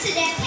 today.